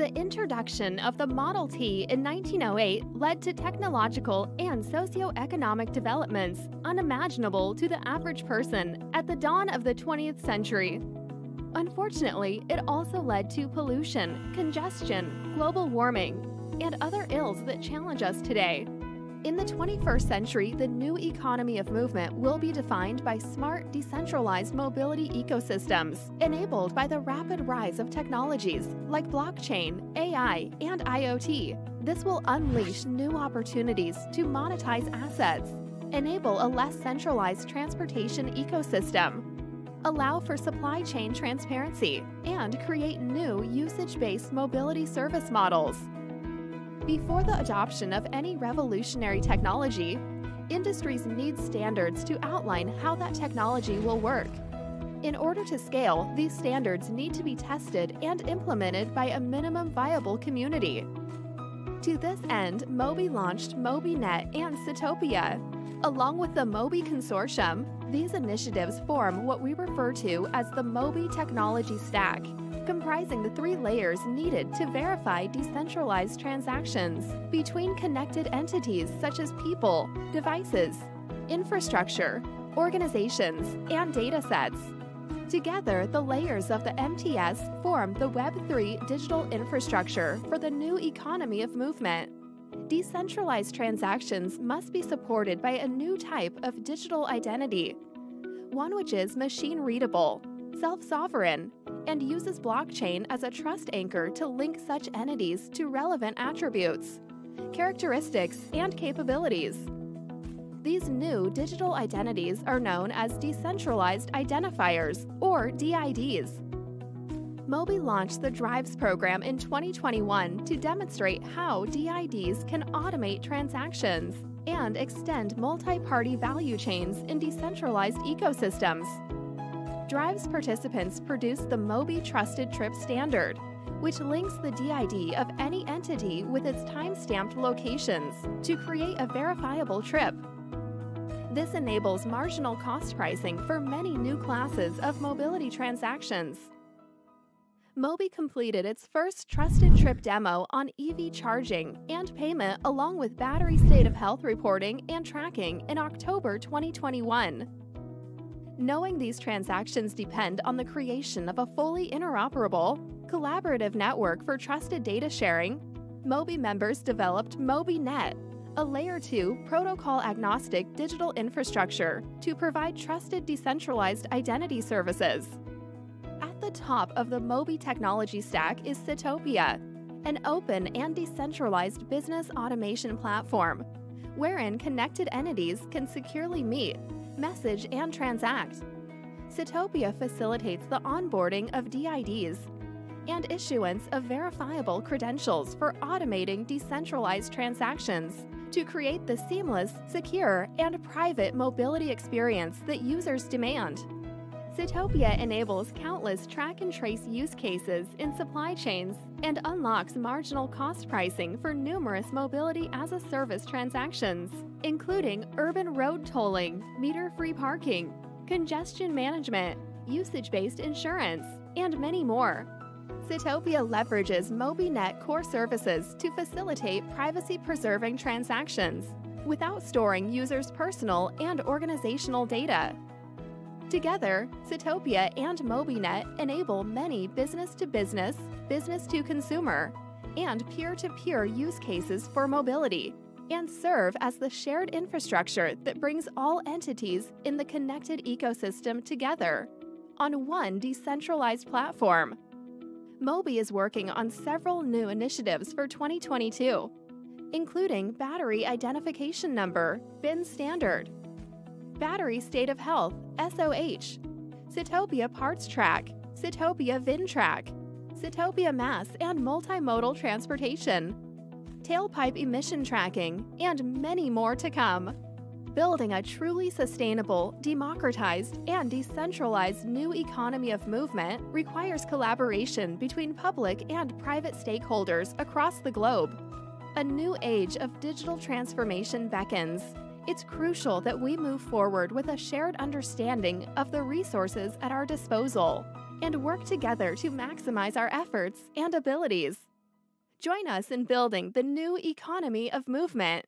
The introduction of the Model T in 1908 led to technological and socio-economic developments unimaginable to the average person at the dawn of the 20th century. Unfortunately, it also led to pollution, congestion, global warming, and other ills that challenge us today. In the 21st century, the new economy of movement will be defined by smart, decentralized mobility ecosystems, enabled by the rapid rise of technologies like blockchain, AI, and IoT. This will unleash new opportunities to monetize assets, enable a less centralized transportation ecosystem, allow for supply chain transparency, and create new usage based mobility service models. Before the adoption of any revolutionary technology, industries need standards to outline how that technology will work. In order to scale, these standards need to be tested and implemented by a minimum viable community. To this end, Mobi launched MobiNet and Citopia. Along with the Mobi Consortium, these initiatives form what we refer to as the Mobi Technology Stack, comprising the three layers needed to verify decentralized transactions between connected entities such as people, devices, infrastructure, organizations, and datasets. Together, the layers of the MTS form the Web3 digital infrastructure for the new economy of movement. Decentralized transactions must be supported by a new type of digital identity, one which is machine readable, self sovereign, and uses blockchain as a trust anchor to link such entities to relevant attributes, characteristics, and capabilities. These new digital identities are known as Decentralized Identifiers, or DIDs. Mobi launched the DRIVES program in 2021 to demonstrate how DIDs can automate transactions and extend multi party value chains in decentralized ecosystems. DRIVES participants produce the Mobi Trusted Trip Standard, which links the DID of any entity with its time-stamped locations to create a verifiable trip. This enables marginal cost pricing for many new classes of mobility transactions. Mobi completed its first trusted trip demo on EV charging and payment along with battery state of health reporting and tracking in October 2021. Knowing these transactions depend on the creation of a fully interoperable, collaborative network for trusted data sharing, Mobi members developed MobiNet, a Layer 2 protocol agnostic digital infrastructure to provide trusted decentralized identity services. At the top of the Mobi technology stack is Citopia, an open and decentralized business automation platform wherein connected entities can securely meet, message, and transact. Citopia facilitates the onboarding of DIDs and issuance of verifiable credentials for automating decentralized transactions to create the seamless, secure, and private mobility experience that users demand. Citopia enables countless track and trace use cases in supply chains and unlocks marginal cost pricing for numerous mobility as a service transactions, including urban road tolling, meter free parking, congestion management, usage based insurance, and many more. Citopia leverages MobiNet core services to facilitate privacy preserving transactions without storing users' personal and organizational data. Together, Citopia and MobiNet enable many business to business, business to consumer, and peer to peer use cases for mobility and serve as the shared infrastructure that brings all entities in the connected ecosystem together on one decentralized platform. Mobi is working on several new initiatives for 2022, including Battery Identification Number, BIN Standard, Battery State of Health, SOH, Citopia Parts Track, Citopia VIN Track, Citopia Mass and Multimodal Transportation, Tailpipe Emission Tracking, and many more to come. Building a truly sustainable, democratized, and decentralized new economy of movement requires collaboration between public and private stakeholders across the globe. A new age of digital transformation beckons. It's crucial that we move forward with a shared understanding of the resources at our disposal and work together to maximize our efforts and abilities. Join us in building the new economy of movement.